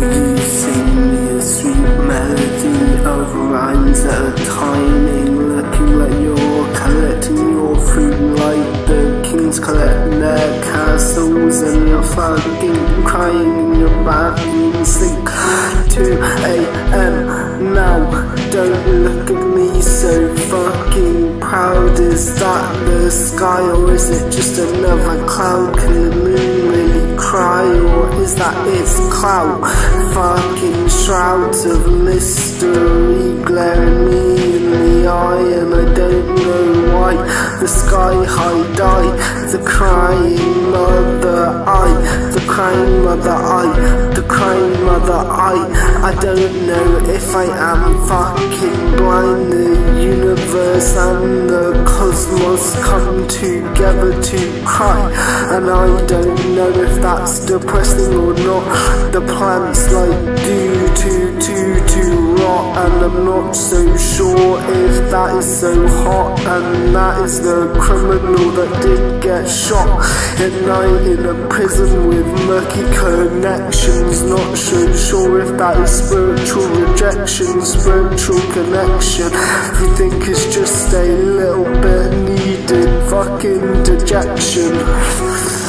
you sing me a sweet melody of rhymes that are timing, looking like you're collecting your food like the kings collecting their castles, and you're fucking crying in your bathroom, sick 2 a.m. now. Don't look at me so fucking proud. Is that the sky, or is it just another cloud? Can the moon that its cloud? Fucking shrouds of mystery glaring me in the eye and I don't know why. The sky high die, the crying mother I, the crying mother I, the crying mother I. I don't know if I am fucking blind. The universe and the cosmos come together to cry, and I don't know if that's depressing or not. The plants like do to to to rot, and I'm not so sure if that is so hot, and that is the criminal that did get shot at night in a prison with murky connections. Not so sure if that is spiritual rejection, spiritual connection. You think it's just a little fucking dejection.